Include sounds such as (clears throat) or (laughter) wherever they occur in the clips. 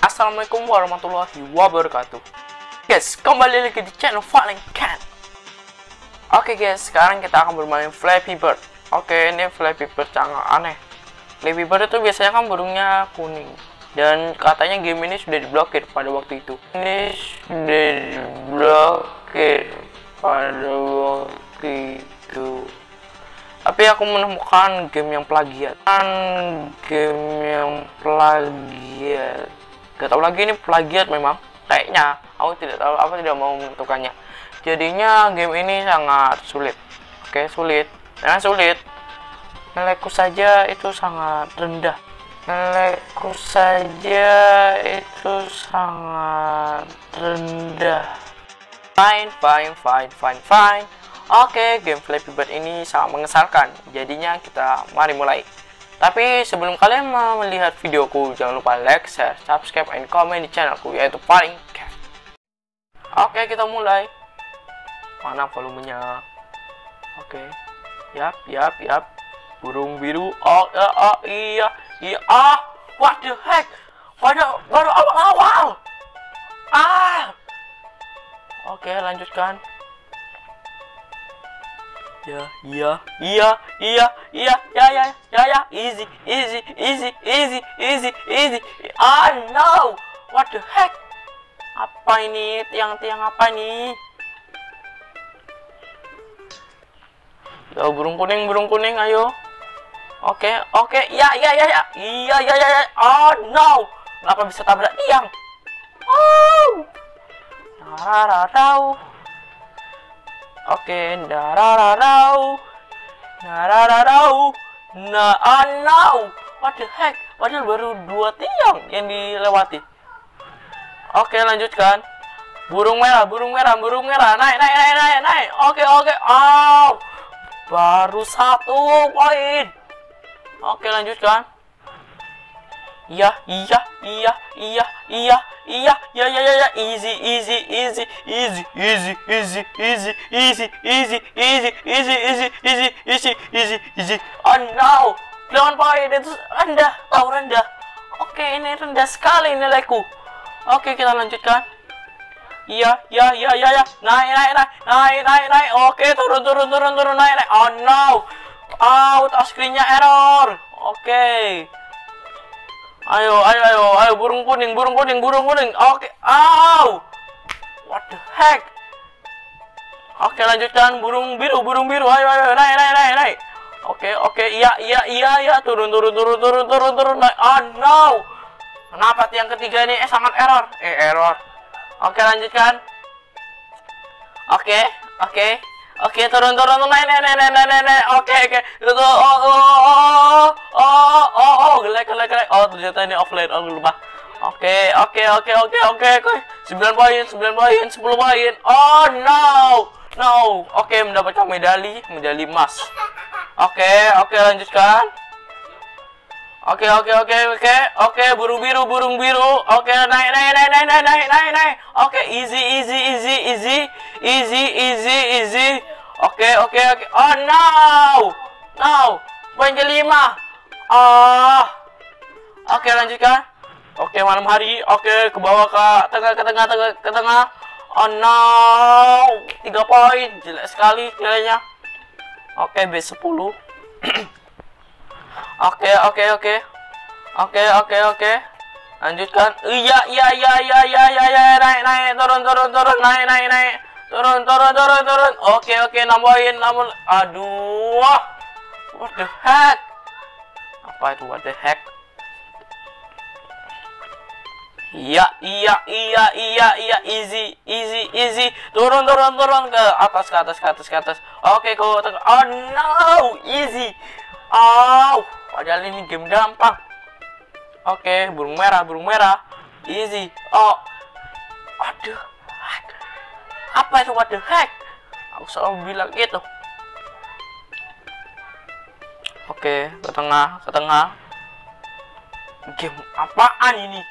Assalamualaikum warahmatullahi wabarakatuh. Guys, kembali lagi di channel Falling Cat. Oke guys, sekarang kita akan bermain Flappy Bird. Oke, ini Flappy Bird sangat aneh. Flappy Bird itu biasanya kan burungnya kuning. Dan katanya game ini sudah diblokir pada waktu itu. Ini sudah diblokir pada waktu itu. Tapi aku menemukan game yang plagiat. Kan game yang plagiat gak tahu lagi ini plagiat memang kayaknya. Aku tidak tahu apa tidak mau menentukannya. Jadinya game ini sangat sulit. Oke sulit. Karena sulit. Nilaiku saja itu sangat rendah. Nilaiku saja itu sangat rendah. Fine fine fine fine fine. Oke, game Flappy Bird ini sangat mengesalkan. Jadinya kita mari mulai. Tapi sebelum kalian melihat videoku, jangan lupa like, share, subscribe, and comment di channelku yaitu paling cat. Oke, kita mulai. Mana volumenya? Oke. Yap, yap, yap. Burung biru. Oh, uh, oh, iya, iya. Ah, what the heck? Pada baru awal-awal. Ah. Oke, lanjutkan ya iya iya iya ya ya ya ya easy easy easy easy easy easy. Ah no what the heck? Apa ini? Tiang-tiang apa nih ya burung kuning burung kuning ayo. Oke okay, oke. Okay. ya ya ya ya. Iya ya ya ya. Oh no. Kenapa bisa tabrak tiang? Oh. Narararau. Oke, narararau. Narararau. No. What the heck? Padahal baru dua tiang yang dilewati. Oke, lanjutkan. Burung merah, burung merah, burung merah. Naik, naik, naik, naik, naik. Oke, oke. Oh. Baru satu poin. Oke, lanjutkan. Iya, iya, iya, iya, iya, iya, ya, ya, ya, ya, easy, easy, easy, easy, easy, easy, easy, easy, easy, easy, easy, easy, easy, easy, easy, easy. Oh no, jangan poin itu rendah, tahu rendah. Oke, ini rendah sekali nilaiku. Oke, kita lanjutkan. Iya, iya, iya, iya, ya. Naik, naik, naik, naik, naik, naik. Oke, turun, turun, turun, turun, naik, naik. Oh no, out, screen-nya error. Oke. Ayo, ayo, ayo, ayo, burung kuning, burung kuning, burung kuning. Oke. Aw! What the heck? Oke, lanjutkan burung biru, burung biru. Ayo, ayo, naik, naik, naik, naik. Oke, oke, iya, iya, iya, iya. Turun, turun, turun, turun, turun, turun. Naik. Oh no! Kenapa tiang ketiga ini eh, sangat error? Eh, error. Oke, lanjutkan. Oke, oke. Oke, turun, turun, turun, naik, naik, naik, naik, naik, naik, oke, oke, itu, oh, oh, oh, oh, oh, oh, gelek, gelek, gelek, oh, ternyata ini offline, oh, lupa, oke, oke, oke, oke, oke, oke, sembilan poin, sembilan poin, sepuluh poin, oh, no, no, oke, mendapatkan medali, medali emas, oke, oke, lanjutkan, Oke oke oke oke. Oke burung biru burung biru. Oke naik naik naik naik naik naik naik naik. Oke easy easy easy easy. Easy easy easy. Oke oke oke. Oh no. No. Poin kelima. Ah oke lanjutkan oke malam hari oke ke bawah ke tengah ke tengah tengah ke tengah oh no tiga poin jelek sekali nilainya oke B 10 (clears throat) Oke, oke, oke. Oke, oke, oke. Lanjutkan. Iya, iya, iya, iya, iya, iya, iya, naik, naik, turun, turun, turun, naik, naik, naik. Turun, turun, turun, turun. Oke, oke, nambahin, namun aduh. What the heck? Apa itu what the heck? Iya, iya, iya, iya, iya, easy, easy, easy. Turun, turun, turun ke atas, ke atas, ke atas, ke atas. Oke, ke Oh no, easy. Oh, padahal ini game gampang. Oke, burung merah, burung merah. Easy. Oh. Aduh. Apa itu what the heck? Aku selalu bilang gitu. Oke, ke tengah, ke tengah. Game apaan ini?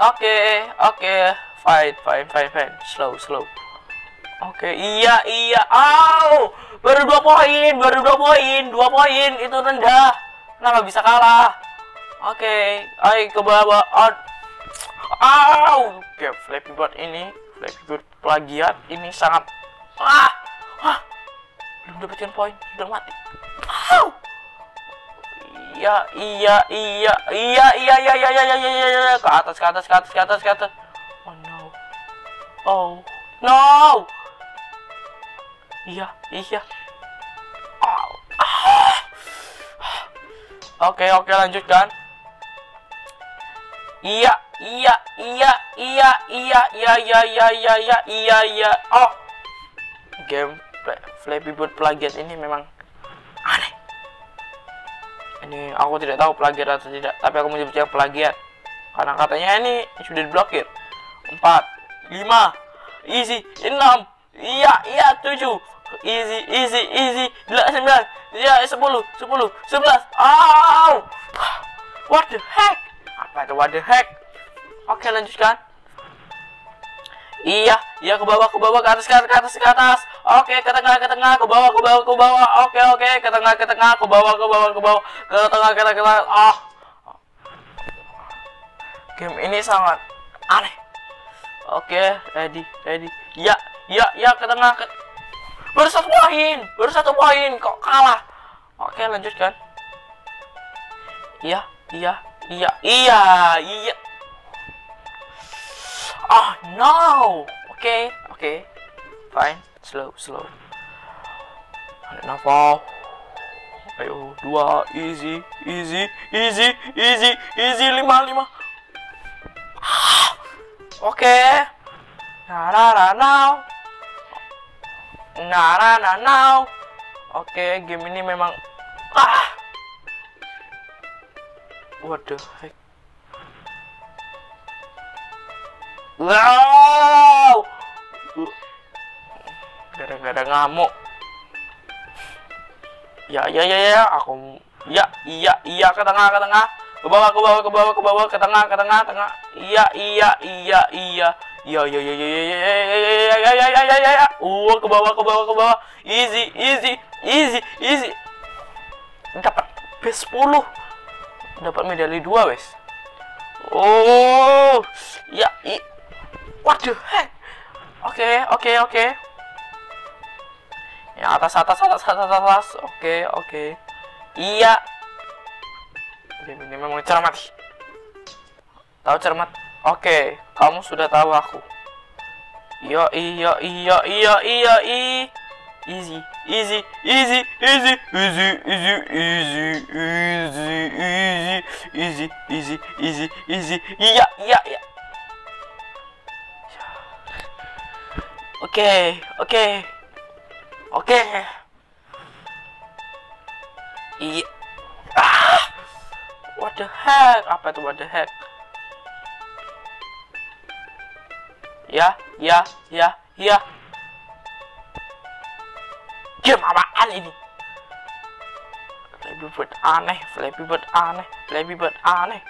Oke, oke. Fight, fight, fight, fight. Slow, slow. Oke, iya, iya. Au! Baru dua poin, baru dua poin, dua poin itu rendah. Kenapa bisa kalah? Oke, ayo ke bawah. Oh, Au! Oke, Flappy Bird ini, Flappy Bird plagiat ini sangat ah, ah, belum dapatkan poin, sudah mati. Au! Iya, iya, iya, iya, iya, iya, iya, iya, iya, iya, iya, ke atas, ke atas, ke atas, ke atas, ke atas. Oh no, oh no. Iya, iya. Ah. Oke, oke, lanjutkan. Iya, iya, iya, iya, iya, iya, iya, iya, iya, iya, iya, iya. Oh, game Flappy Bird plagiat ini memang aneh. Ini aku tidak tahu plagiat atau tidak, tapi aku menyebutnya plagiat karena katanya ini sudah diblokir. Empat, lima, easy, enam, iya, iya, tujuh, easy, easy, easy, delapan, sembilan, iya, sepuluh, sepuluh, sebelas. Oh, what the heck? Apa itu what the heck? Oke, lanjutkan. Iya, iya ke bawah, ke bawah, ke atas, ke atas, ke atas. Oke, ke tengah, ke tengah, ke bawah, ke bawah, ke bawah. Oke, oke, ke tengah, ke tengah, ke bawah, ke bawah, ke bawah, ke tengah, ke tengah. Ah. Game ini sangat aneh. Oke, ready, ready. Ya, ya, ya ke tengah, ke baru satu poin, baru satu poin, kok kalah? Oke, lanjutkan. Iya, iya, iya, iya, iya. Oh no. Oke, okay, oke. Okay. Fine. Slow, slow. Ada nafas. Ayo, dua, easy, easy, easy, easy, easy, lima, lima. Oke. (sighs) Okay. Nah, nah, nah, now. Nah, nah, nah, now. Oke, game ini memang ah. What the heck? Wow! Gara-gara ngamuk. Ya, ya, ya, ya, aku ya, iya, iya ke tengah, ke tengah. Ke bawah, ke bawah, ke bawah, ke bawah, ke tengah, ke tengah, tengah. Iya, iya, iya, iya. Ya, ya, ya, ya, ya, ya, ya, ya, ya, ya, ya, ya, ya. Uh, ke bawah, ke bawah, ke bawah. Easy, easy, easy, easy. Dapat B10. Dapat medali dua, wes. Oh, ya, i What the heck? Oke, okay, oke, okay, oke. Okay. Ya atas, atas, atas, atas, atas. Oke, okay, oke. Okay. Iya. Game ini memang cermat. Tahu cermat? Oke, okay, kamu sudah tahu aku. Iya, iya, iya, iya, iya. Easy, easy, easy, easy, easy, easy, easy, easy, easy, easy, easy, easy, easy. Iya, iya, iya. Oke, oke. Oke. Iya. Ah. What the heck? Apa itu what the heck? Ya, ya, ya, ya. Game apaan ini? Flappy Bird aneh, Flappy Bird aneh, Flappy Bird aneh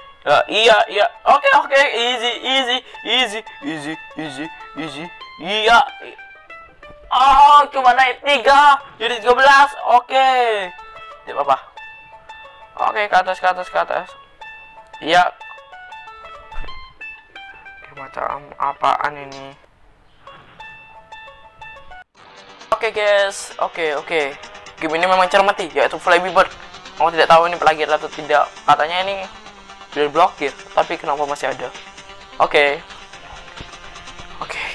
Ya, iya, iya. Oke, okay, oke. Okay. Easy, easy, easy, easy, easy, easy. Iya. Oh, cuma naik tiga jadi tiga belas. Oke. Tidak apa-apa. Oke, ke atas, ke atas, ke atas. Iya. Oke, macam apaan ini? Oke, guys. Oke, oke. Game ini memang cermati, yaitu Flappy Bird. Aku tidak tahu ini plagiat atau tidak. Katanya ini diblokir tapi kenapa masih ada oke okay. oke okay.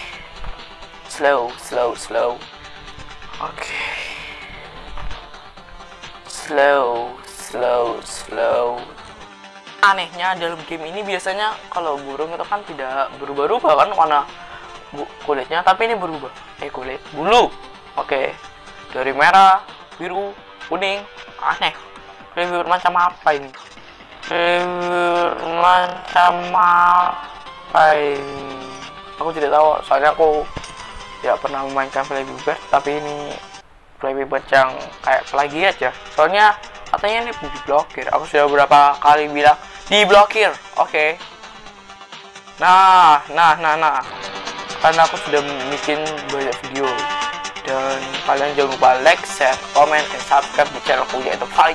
slow slow slow oke okay. slow slow slow anehnya dalam game ini biasanya kalau burung itu kan tidak berubah-ubah kan warna kulitnya tapi ini berubah eh kulit bulu oke okay. dari merah biru kuning aneh ini macam apa ini apa ini aku tidak tahu soalnya aku tidak pernah memainkan Flappy Bird tapi ini Flappy Bird yang kayak plagiat ya soalnya katanya ini diblokir. Aku sudah beberapa kali bilang diblokir. Oke. Okay. nah nah nah nah. Karena aku sudah bikin banyak video. Dan kalian jangan lupa like, share, komen, dan subscribe di channelku yaitu Paling